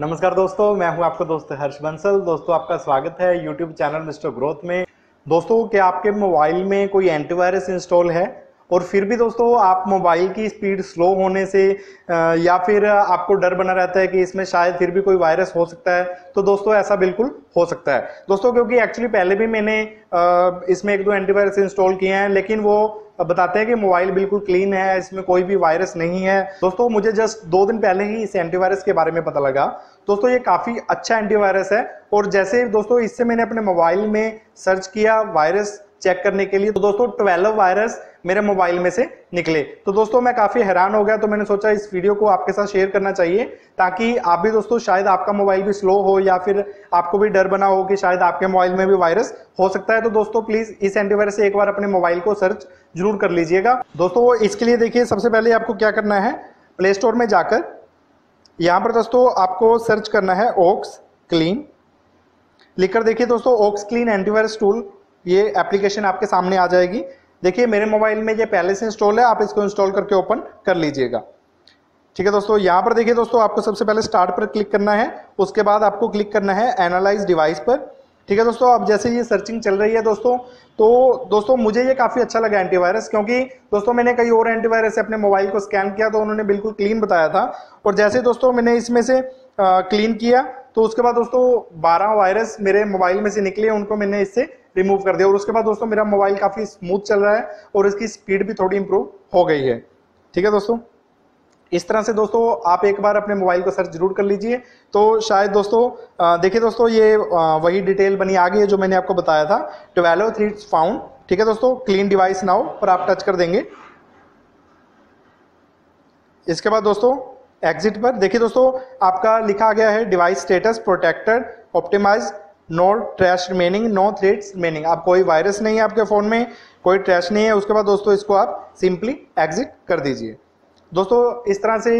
नमस्कार दोस्तों, मैं हूँ आपका दोस्त हर्ष बंसल। दोस्तों, आपका स्वागत है यूट्यूब चैनल मिस्टर ग्रोथ में। दोस्तों, क्या आपके मोबाइल में कोई एंटीवायरस इंस्टॉल है? और फिर भी दोस्तों, आप मोबाइल की स्पीड स्लो होने से या फिर आपको डर बना रहता है कि इसमें शायद फिर भी कोई वायरस हो सकता है तो दोस्तों ऐसा बिल्कुल हो सकता है। दोस्तों, क्योंकि एक्चुअली पहले भी मैंने इसमें एक दो एंटीवायरस इंस्टॉल किए हैं, लेकिन वो बताते हैं कि मोबाइल बिल्कुल क्लीन है, इसमें कोई भी वायरस नहीं है। दोस्तों, मुझे जस्ट दो दिन पहले ही इस एंटीवायरस के बारे में पता लगा। दोस्तों, ये काफ़ी अच्छा एंटीवायरस है, और जैसे दोस्तों, इससे मैंने अपने मोबाइल में सर्च किया वायरस चेक करने के लिए। तो दोस्तों 12 वायरस मेरे मोबाइल में से निकले। तो दोस्तों, मैं काफ़ी हैरान हो गया। तो मैंने सोचा इस वीडियो को आपके साथ शेयर करना चाहिए, ताकि आप भी दोस्तों, शायद आपका मोबाइल भी स्लो हो, या फिर आपको भी डर बना हो कि शायद आपके मोबाइल में भी वायरस हो सकता है। तो दोस्तों प्लीज़ इस एंटीवायरस से एक बार अपने मोबाइल को सर्च ज़रूर कर लीजिएगा। दोस्तों इसके लिए देखिए, सबसे पहले आपको क्या करना है? प्ले स्टोर में जाकर यहाँ पर दोस्तों, आपको सर्च करना है ओक्स क्लीन लिखकर देखिए दोस्तों ओक्स क्लीन एंटीवायरस टूल ये एप्लीकेशन आपके सामने आ जाएगी। देखिए, मेरे मोबाइल में ये पहले से इंस्टॉल है, आप इसको इंस्टॉल करके ओपन कर लीजिएगा। ठीक है दोस्तों, यहाँ पर देखिए दोस्तों, आपको सबसे पहले स्टार्ट पर क्लिक करना है, उसके बाद आपको क्लिक करना है एनालाइज डिवाइस पर। ठीक है दोस्तों, अब जैसे ये सर्चिंग चल रही है दोस्तों तो दोस्तों, मुझे ये काफ़ी अच्छा लगा एंटीवायरस क्योंकि दोस्तों, मैंने कई और एंटीवायरस अपने मोबाइल को स्कैन किया तो उन्होंने बिल्कुल क्लीन बताया था। और जैसे दोस्तों, मैंने इसमें से क्लीन किया तो उसके बाद दोस्तों 12 वायरस मेरे मोबाइल में से निकले, उनको मैंने इससे रिमूव कर दिया। और उसके बाद दोस्तों, मेरा मोबाइल काफ़ी स्मूथ चल रहा है और इसकी स्पीड भी थोड़ी इंप्रूव हो गई है। ठीक है दोस्तों? इस तरह से दोस्तों, आप एक बार अपने मोबाइल को सर्च ज़रूर कर लीजिए। तो शायद दोस्तों देखिए दोस्तों, ये वही डिटेल बनी आ गई है जो मैंने आपको बताया था। ट्वेल्व थ्री फाउंड ठीक है दोस्तों? क्लीन डिवाइस नाउ पर आप टच कर देंगे। इसके बाद दोस्तों एग्जिट पर। देखिए दोस्तों, आपका लिखा गया है device status protected optimise no trash remaining no threats remaining आप कोई वायरस नहीं है आपके फ़ोन में, कोई ट्रैश नहीं है, उसके बाद दोस्तों इसको आप सिंपली एग्जिट कर दीजिए। दोस्तों, इस तरह से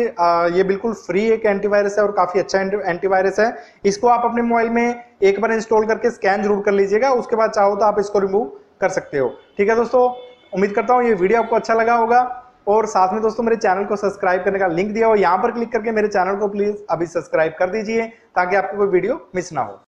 ये बिल्कुल फ्री एक एंटीवायरस है और काफ़ी अच्छा एंटीवायरस है। इसको आप अपने मोबाइल में एक बार इंस्टॉल करके स्कैन ज़रूर कर लीजिएगा, उसके बाद चाहो तो आप इसको रिमूव कर सकते हो। ठीक है दोस्तों, उम्मीद करता हूँ ये वीडियो आपको अच्छा लगा होगा। और साथ में दोस्तों मेरे चैनल को सब्सक्राइब करने का लिंक दिया हो, यहाँ पर क्लिक करके मेरे चैनल को प्लीज़ अभी सब्सक्राइब कर दीजिए, ताकि आपको कोई वीडियो मिस ना हो।